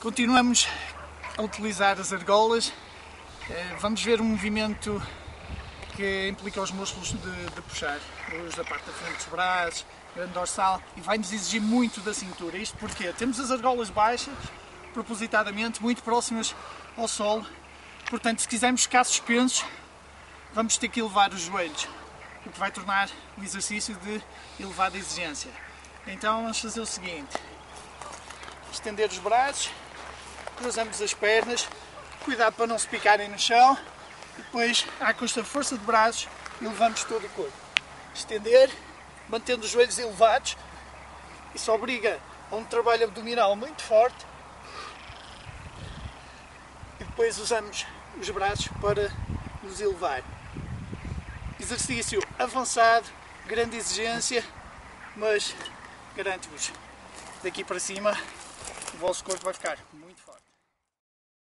Continuamos a utilizar as argolas. Eh, vamos ver um movimento que implica os músculos de, de puxar, os da parte da frente dos braços, grande dorsal, e vai-nos exigir muito da cintura. Isto porque temos as argolas baixas, propositadamente, muito próximas ao solo, portanto, se quisermos ficar suspensos, vamos ter que elevar os joelhos, o que vai tornar o exercício de elevada exigência. Então vamos fazer o seguinte, estender os braços, cruzamos as pernas, cuidado para não se picarem no chão, e depois, à custa força de braços, elevamos todo o corpo. Estender, mantendo os joelhos elevados, isso obriga a um trabalho abdominal muito forte, e depois usamos os braços para nos elevar. Exercício avançado, grande exigência, mas garanto-vos, daqui para cima o vosso corpo vai ficar muito forte.